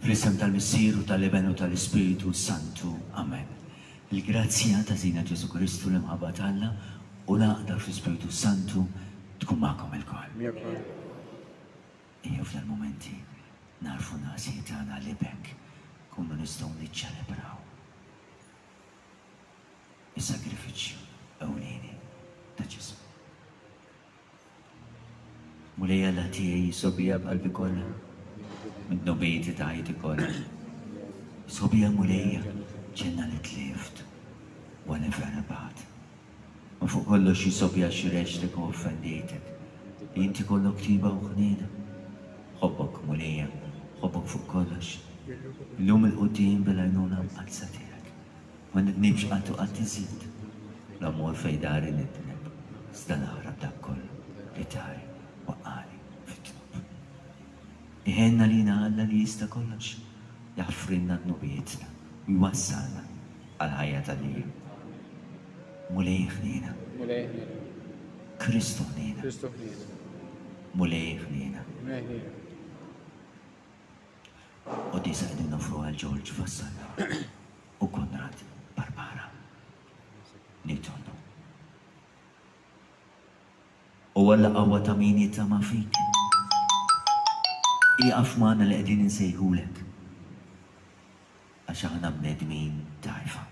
Fl-isem tal-Missier u tal-Iben u tal-Ispirtu s-Santu. Amen. Il-grazzja ta' Sidna Ġesù Kristu, l-imħabba t'Alla, u l-għaqda fl-Ispirtu s-Santu tkun magħkom ilkoll. Ejjew f'dal-mumenti nagħrfu n-nuqqasijiet tagħna li b'hekk nkunu nistgħu niċċelebraw is-sagrifiċċju ewlieni ta' Ġesù. Mulej Alla tiegħi, sħubija b'qalbi kollha, mid-dnubijieti ta' ħajti kollha. Sħubija Mulej, ġenna li tlift, u għalli f'rana bad. Ma fuq kollox hi sħubija xi rexxlek u offendejtek, li inti kollok tiba u ħniena. Nħobbok, Mulej, nħobbok fuq kollox. Illum 'il quddiem bil-għajnuna mqaddsa tiegħek. Ma nidmibx qatt u qatt iżid. L-ammur fejn dari nidneb, 'zda naħrab dak kollu li dari waqqagħli fid-dnub. Iħenn għalina Alla li jista' kollox, jaħfrilna dnubijietna u jwassalna għall-ħajja ta' dejjem. Mulej ħniena. Mulej ħniena. Kristu ħniena. Kristu ħniena. Mulej ħniena. Mulej ħniena. U disa qegħdin nofru għal Ġorġ Vassal. u Konrad Barbara Newton. U Alla qawwa ta' min jittama' fik. Ieqaf magħna li qegħdin insejħulek. Għax aħna bnedmin dgħajfa.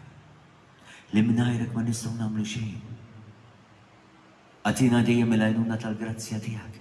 Li mingħajrek ma nistgħu nagħmlu xejn. Agħtina dejjem il-għajnuna tal-grazzja tiegħek.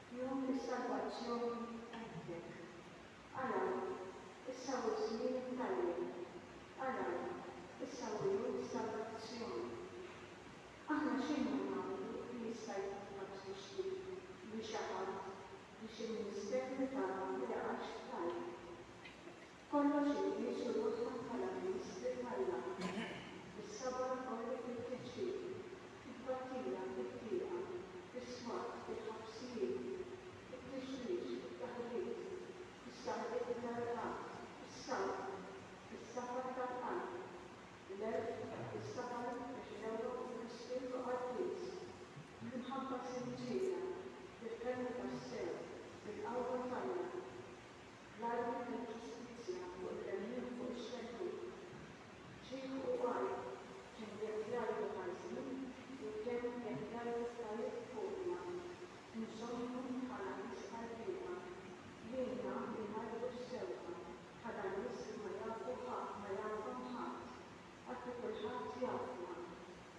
Jum is-salvazzjoni għidlek. Ara, issa hu żmien it-tgħalliem, ara, issa hu jum is-salvazzjoni. Aħna x'inhu nagħmlu li jista' jkun ta' tfixkil li xi ħadd biex il-ministerju tagħna ma jaqax f'tall? Kollox il-qmis u l-waħħal tal-għamis lil Alla. Is-saba' jkollek il-pjaċir, it-tbatija, id-diqa, is-swat, il-ħabsijiet, it-tixwix, it-taħbit, is-saħqien tar-raqat, is-sawt, is-safar tal-qalb, l-għerf, is-saħal biex l-Ewropa tkun spirtu qaddis, l-imħabba sinċiera, tifhemha tassew, bil-qawwa t'Alla. L-għajnuna tal-ġustizzja fuq il-għeljun fuq ix-xellug. Ġieħ u għajr, kemm jekk l-għajr hu ħażin jew kemm jekk l-għajr jista' jieħu kopja, inżommhom bħala nies qalbiena, jgħinna li ngħidu s-sewwa, bħala nies li ma jafu ħa ma jafhom ħadd, għalkemm kulħadd jafna.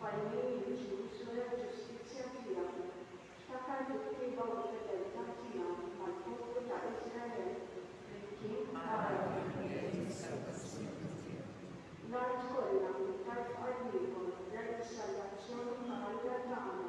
Pajjiż li ġnus rew ġustizzja tiegħu, ftakar l-imħieba u l-fedeltà tiegħu mal-poplu ta' Iżrael flimkien mal-Għarab il-ħbieb tas-salvazzjoni tiegħu. L-art kollha, minn tarf għal ieħor, rew is-salvazzjoni ta' Alla tagħna.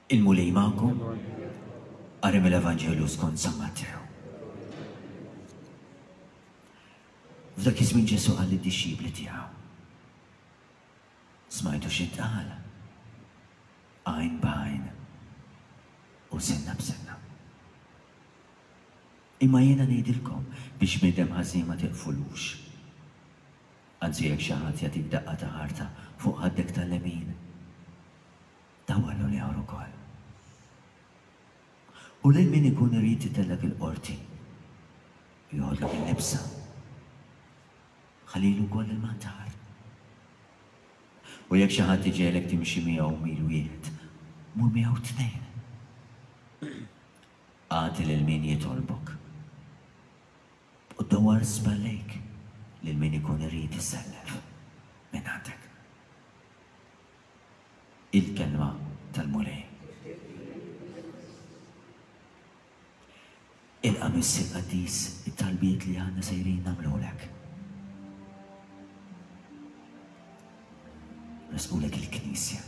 Il-Mulej magħkom. Qari mill-Evanġelju skont San Mattew. F'dak iż-żmien Ġesù qal lid-dixxipli tiegħu, Smajtu x'intqal? Għajn b'għajn u senna b'senna. Imma jiena ngħidilkom biex bniedem ħażin ma tiqfulux. Anzi jekk xi ħadd jagħtik daqqa ta' ħarta fuq ħaddek tal-lemin, Dan weħlu li għawr ukoll. U lil min ikun irid itellgħek il-qorti, joħodlok il-libsa, ħallilu wkoll il-mantar. U jekk xi ħadd iġegħlek timxi miegħu mil wieħed, mur miegħu tnejn. Agħti lil min jitolbok. U dawar spallejk lil min ikun irid isellef minn għandek. il-kelma tal-Mulej. Ilqa' Miss il-Qaddis it-talbiet li aħna sejrin nagħmlulek. Resqulek il-Knisja.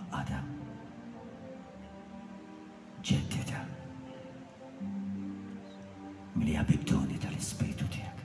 Aqada. Ġeddida. Mlija bid-doni tal-Ispirtu tiegħek.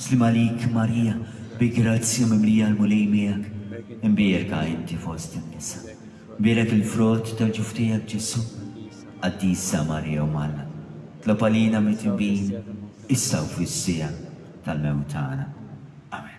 Sliem għalik Marija, bi grazzja mimlija l-Mulej miegħek, imbierka inti fost in-nisa, mbierek il-frott tal-ġuf tiegħek Ġesù. Qaddisa Marija Omm Alla, tlob għalina mitjubin, issa u fis-siegħa tal-mewt tagħna. Amen.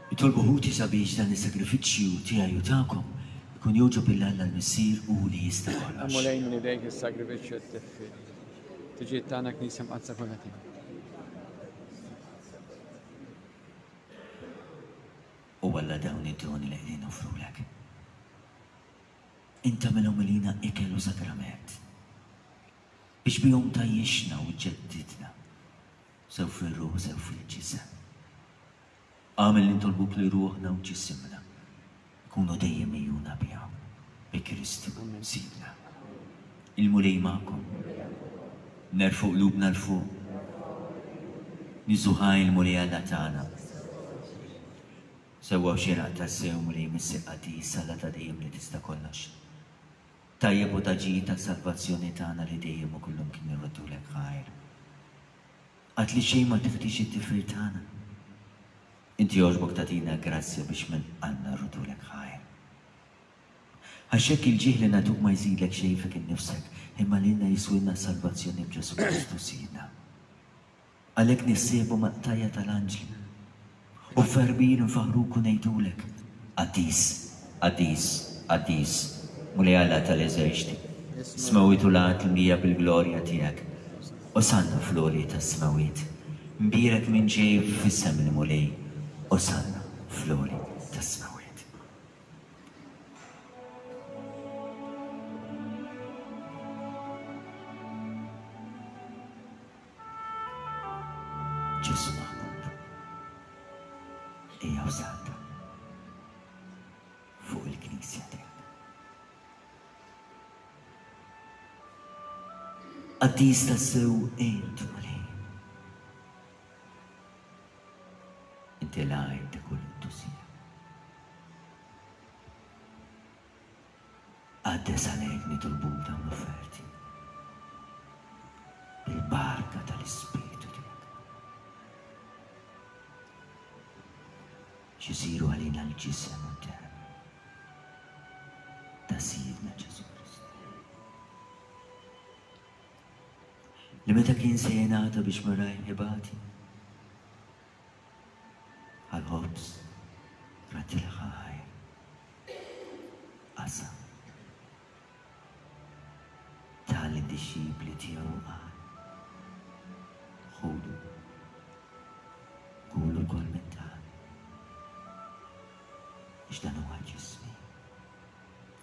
Itolbu ħuti sabiex dan is-sagrifiċċju tiegħi u tagħkom ikun jogħġob lil Alla l-Missier, hu li jista' kollox. Imma lejn minn idejk is-sagrifiċċju t-tifħir. Tiġi tagħna Knisja Mqaddsa kollha tiegħek. U Alla dawn id-doni li qegħdin nofrulek. Int tagħmilhom ilina ikel u sagrament biex bihom tajjixna u ġġeddidna sew fir-ruħ sew fil-ġisem. Agħmel li nitolbuk li ruħna u ġisimna jkunu dejjem migħjuna biha bi Kristu Sidna. Il-Mulej magħkom. Nerfgħu qlubna 'l fuq. Niżżu ħaj il-Mulej Alla tagħna. Sewwa u xieraq tassew, Mulej Missir Qaddis, Alla ta' dejjem li tista' kollox. Tajjeb u ta' ġid tas-salvazzjoni tagħna li dejjem u kullum kien irroddulek ħajr. Għad li xejn ma tifdix it-tifgħir tagħna. Inti jogħġbok tagħtina grazzja biex minn qalbna nruddulek ħajr. Għax hekk il-ġieħ li nagħtuk ma jżidlek xejn fik innifsek, imma lilna jiswielna s-salvazzjoni b'Ġesù Kristu Sidna. Għalhekk nissejħbu mal-qtajja' tal-anġli. U fermir nfaħħruk u ngħidulek, Qaddis, qaddis, qaddis, Mulej Alla ta' l-eżerċti, s-smewwiet u l-art imlija bil-glorja tiegħek, Osanna fl-għoli tas-smewwiet. Mbierek min ġej f'isem il-Mulej, Osanna fl-għoli tas-smewwiet. Ġesù Maħmud, ejja u salta fuq il-Knisja tiegħek. Qaddis tassew int Mulej. Inti l-għajn ta' kull intusija. Qaddess għalhekk nitolbuk dawn l-offerti bil-barka tal-Ispirtu tiegħek. X'isiru għalina l-ġisem u d-demm ta' Sidna Ġesù Kristu. Li meta kien se jingħata biex marajh ibati, Għall-ħobż rat il-ħaj qasam. Ta lid-dixxipli tiegħu u qal, Ħudu, kulu wkoll minn dan, għax dan huwa ġismi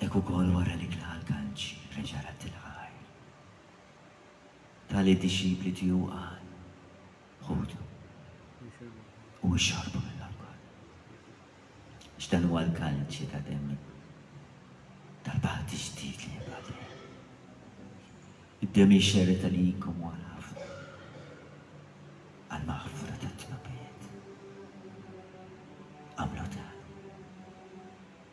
Hekk ukoll wara li kla l-kanċ reġa' radd il-ħajr. Ta lid-dixxipli tiegħu u qal, Ħudu u ixxorbu mill-alkoħol. Għax dan huwa l-kanċ ta' demmi. Darba ħadd il-ġdid li jibqa' dejjem. Id-demm jinxerred għalikom u għal ħafna għall-maħfura tat-tnubbijiet. Agħmlu dan.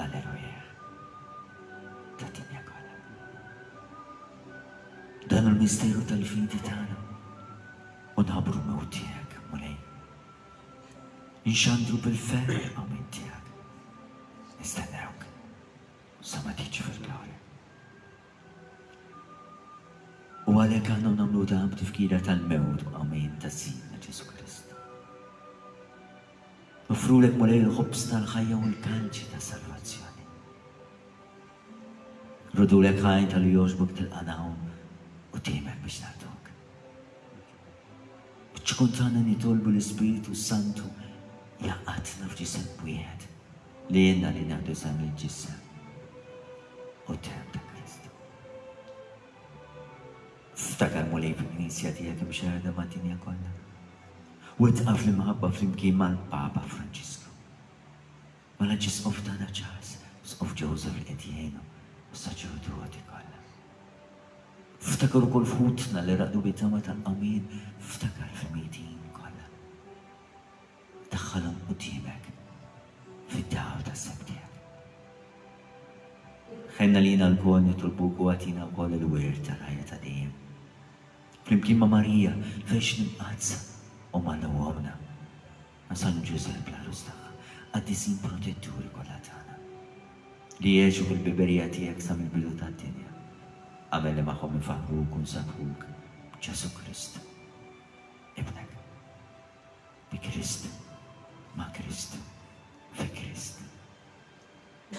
għal erojih tad-dinja kollha. Dan hu l-misteru tal-fidi tagħna u nħabbru mewt tiegħek, Mulej. Inxandru bil-ferħ il-qawmien tiegħek. Nistennewk sa ma tiġi fil-glorja. U għalhekk aħna nagħmlu dan b'tifkira tal-mewt u qawmien ta' Sidna Ġesu Krist. Noffrulek, Mulej, il-ħobż tal-ħajja u l-kanċi tas-salvazzjoni. Nruddulek ħajn ta' li jogħġbok tilqagħna hawn qudiemek biex naqduk. Biċ-ċkun tagħna nitolbu l-Ispirtu s-Santu jgħaqqadna f'ġisem wieħed li jenna li naħdu sehem il-ġisem u d-dehem ta' Krist. Ftakar Mulej fil-Knisja tiegħek imxerrda mad-dinja kollha. Wettqha fl-imħabba flimkien mal-Papa Franġisku, mal-Arċisqof tagħna Charles, Sqof Joseph li qed jgħinu, u s-saċerdoti kollha. Ftakar ukoll f'ħutna li raqdu bit-tama tal-qawmien, ftakar fil-mejtin. Daħħalhom quddiemek fid-dahar tas-sett tiegħek. Ħenna lilna lkoll nitolbuk u agħtina wkoll il-wirt tal-ħajja ta' dejjem. Flimkien ma' Marija, l-Verġni Mqaddsa, Omm Alla u Ommna, ma' San Ġużepp, l-Għarus tagħha, qaddisin protetturi kollha tagħna, li għexu fil-biberija tiegħek sa mill-bidu tad-dinja, agħmel li magħhom infaħħruk u nsabbħuk b'Ġesù Kristu, Ibnek. Bi Krist, ma' Krist, fi Krist.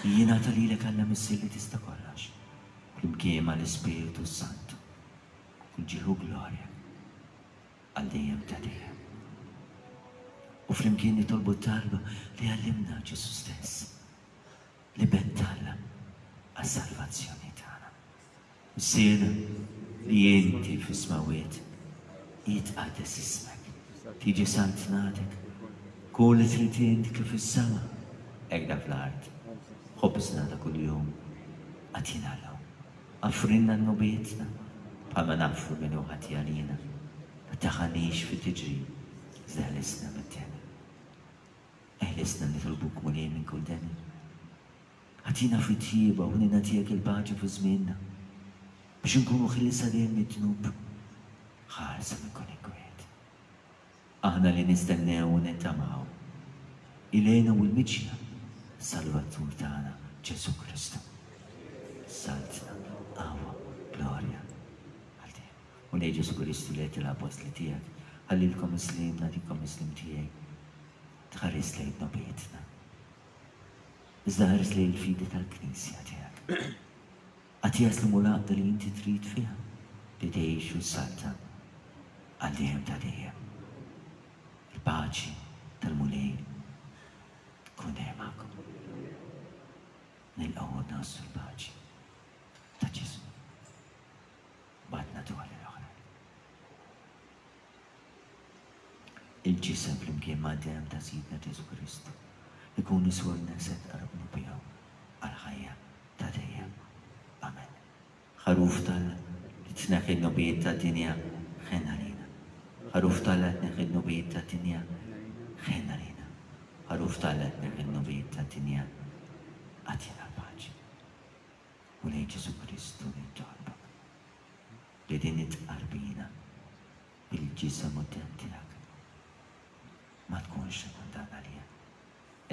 Jingħata lilek Alla Missier li tista' kollox, flimkien ma' l-Ispirtu s-Santu. Nġiegħu glorja għal dejjem ta' dejjem. U flimkien nitolbu t-talba li għallimna Ġesù stess, l-Iben t'Alla għas-salvazzjoni tagħna. Żied li inti fis-smewwiet jitqaddes ismek, tiġi sant tnagħtek, kun li trid int kif fis-sema, hekda fl-art, ħobżna ta' kuljum agħtina llum, aghfrilna dnubietna bħalma naghfru min hu ħati għalina, ma tdaħħalniex fi tiġrib, iżda eħlisna mid-deni. Eħlisna nitolbuk Mulej minn kull deni. Agħtina fit-tjieba u ħalli nagħtihek il-paċi fi żmienna, biex inkunu ħielsa dejjem mid-dnub. Ħarsa minn kull inkwiet. Aħna li nistennew u nittamaw ilejna u l-miċja Salvatur tagħna Ġesù Kristu. Saltna, qawwa, glorja għal dejjem. Mulej Ġesù Kristu li għedt il-Appostli tiegħek, ħallilkom is-sliem, nagħtikom is-sliem tiegħi, tħares lejn dnubietna. Iżda ħares lejn il-fidi tal-Knisja tiegħek. Agħtiha slim u l-għaqda li inti trid fiha li tgħix u ssalta għal dejjem ta' dejjem. Il-paċi tal-Mulej tkun dejjem magħkom. Nilqgħu u nħossu l-paċi ta' Ġesu. Badna dwar l-oħra. Il-ġisem flimkien mad-demm ta' Sidna Ġesù Kristu jkun iswewlna sett qarqu tiegħu għall-ħajja ta' dejjem. Amen. Ħaruf t'Alla li tneħħi n-nubbijiet tad-dinja, ħenn għalina. Ħaruf t'Alla tneħħi n-nubbijiet tad-dinja, ħenn għalina. Ħaruf t'Alla tneħħi n-nubbijiet tad-dinja, agħtina l-paċi. Mulej Ġesù Kristu nitolbok. li din it-tqarbina bil-ġisem u d-demm tiegħek ma tkunx ta' kundanna għalija,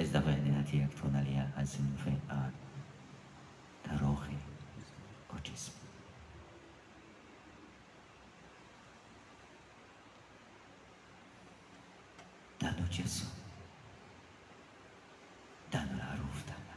iżda b'għajnejha tiegħek tkun għalija ħażin u fejqan ta' ruħi u ġismi. Dan hu Ġesù. Dan hu l-ħaruf tagħna.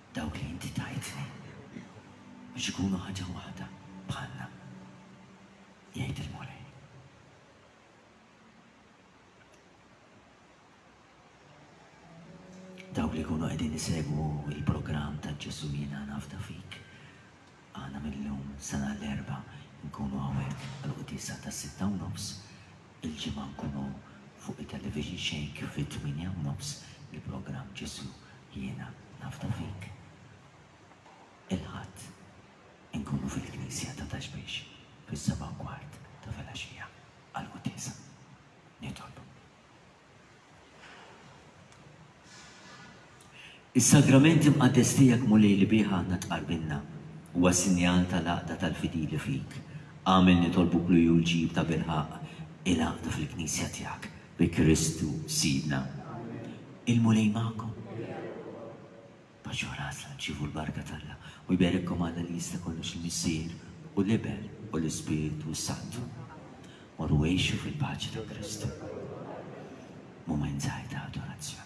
Dawk li inti tajtni biex ikunu ħaġa waħda bħalna, jgħid il-Mulej. Dawk li jkunu qegħdin isegwu l-programm ta' Ġesù jiena nafda fik. Aħna mill-lum sa nhar l-Erbgħa nkunu hawnhekk għall-Quddiesa tas-sitta u nofs, il-Ġimgħa nkunu fuq it-television shake fit-tmienja u nofs, il-programm Ġesù jiena nafda fik. Il-Ħadd inkunu fil-Knisja ta' Ta' Xbiex fis-sebgħa u kwart ta' filgħaxija għall-Quddiesa. Nitolbu. Is-Sagrament Imqaddes Tiegħek, Mulej, li bih aħna tqarbilna, huwa sinjal tal-għaqda tal-fidili fik. Agħmel nitolbuk li hu jġib tabilħaqq il-għaqda fil-Knisja Tiegħek, bi Kristu Sidna. Il-Mulej magħkom. Paċi u l-għażla rċievu l-barka t'Alla u jberikkom Alla li jista' kollox il-Missier u l-Iben u l-Ispirtu s-Santu. Morru għixu fil-paċi ta' Kristu. Mument żgħir ta' adorazzjoni.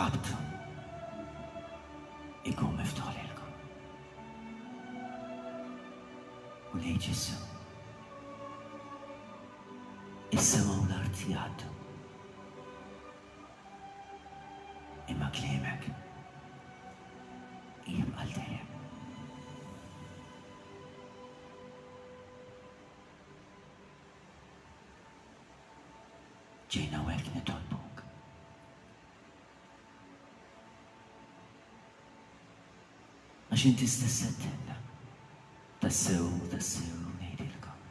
Ħabt ikun miftuħ lilkom. U lejn Ġesù. Is-sema u l-art jgħaddu. Imma kliemek jibqa' l dejjem. Ġejna hawnhekk nitolbuk. Għax inti stess għedtilna. Tassew, tassew, ngħidilkom.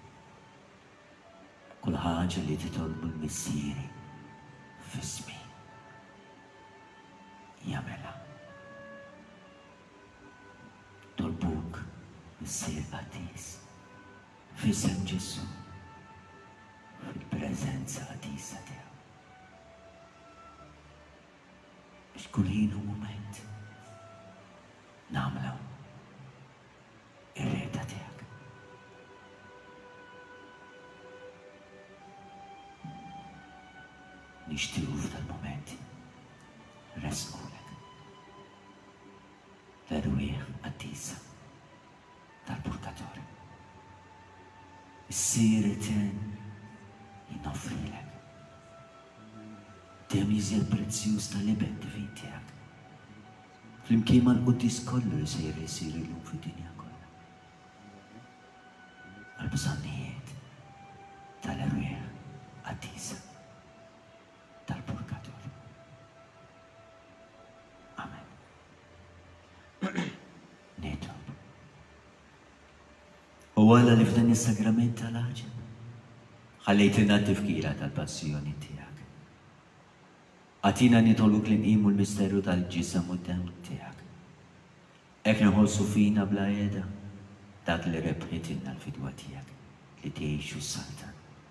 Kull ħaġa li titolbu l-missieri fismi. Jamela. Tolbuk, missier qaddis. Fisem Ġesu. fil-preżenza qaddisa tiegħu. Mhux kull ħin u mument nagħmlu ir-rieda tiegħek. Nixtiequ f'dal-mument nressqulek l-erwieħ qaddisa. tal-purgatorju. Is-Sir Etern jien noffrilek d-demm iżjed prezzjuż tal-Iben Divin tiegħek, flimkien mal-quddies kollu li sejri jsiru llum fid-dinja kollha, għall-bżonnijiet tal-erwieħ qaddisa tal-purgatorju. Amen. Nitlob. U Alla li f'dan is-sagrament tal-għaġeb ħallejtilna t-tifkira tal-passjoni tiegħek. Agħtina nitolbuk li nqimu l-misteru tal-ġisem u d-demm tiegħek. Hekk nħossu fina bla qiegħda dak li rebħitilna l-fidwa tiegħek li tgħix u ssaltan.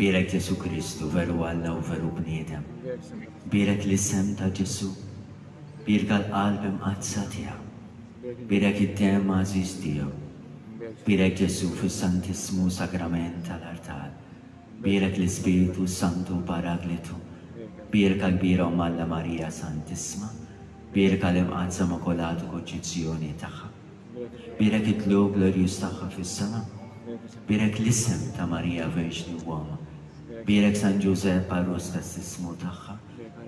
Bierek Ġesù Kristu, veru Alla u veru bniedem. Bierek l-isem ta' Ġesù. Bierka l-qalb imqaddsa tiegħu. Bierek id-demm għażiż tiegħu. Bierek Ġesù fis-Santissmu Sagrament tal-artal. Bierek l-Ispirtu s-Santu Paraglitu. Bierka l-kbira Omm Alla Marija Santissma. Bierka l-Imqaddsa Immakolatu Koċċizzjoni tagħha. Bierek id-dlu glorjuż tagħha fis-sema. Bierek l-isem ta' Marija Verġni u Omm. Bierek San Ġużepp għarus tas-sismu tagħha.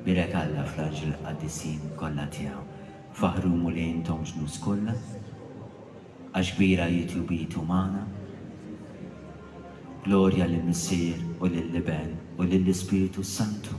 Bierek Alla fl-għaġġ l-qaddisin kollha tiegħu. Faħħru Mulej intom ġnus kollha. Għax kbira hi t-tjubit umana. Glorja lill-Missier u lill-Iben u lill-Ispirtu s-Santu.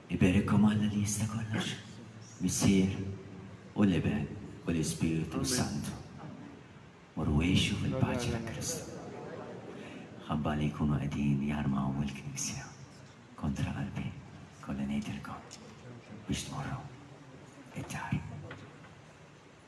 Iberikkom Alla li jista' kollox, Missier u l-Iben u l-Ispirtu s-Santu. Morru għixu fil-paċi ta' Kristu. Ħabba li jkunu qegħdin jarmaw il-Knisja kontra qalbi kolli ngħidilkom biex tmorru id-dar.